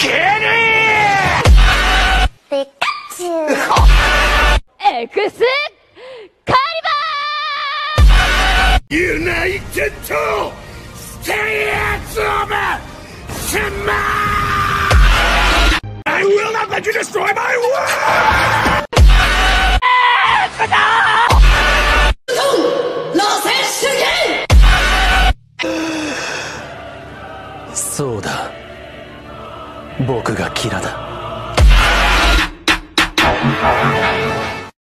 けるピカチュウエクスカリバーユナイテッドステイツオブシンマ I will not let you destroy my world! そうだ僕がキラだ。